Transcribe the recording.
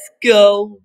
Let's go.